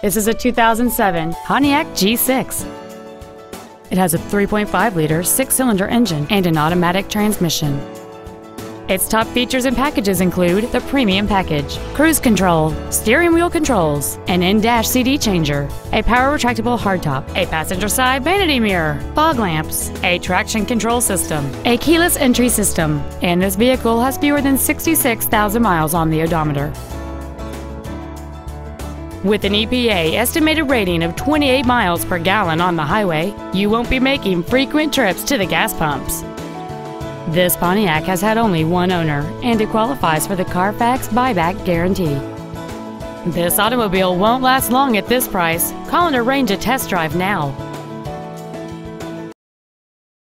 This is a 2007 Pontiac G6. It has a 3.5-liter six-cylinder engine and an automatic transmission. Its top features and packages include the Premium Package, cruise control, steering wheel controls, an in-dash CD changer, a power retractable hardtop, a passenger side vanity mirror, fog lamps, a traction control system, a keyless entry system, and this vehicle has fewer than 66,000 miles on the odometer. With an EPA estimated rating of 28 miles per gallon on the highway, you won't be making frequent trips to the gas pumps. This Pontiac has had only one owner, and it qualifies for the Carfax buyback guarantee. This automobile won't last long at this price. Call and arrange a test drive now.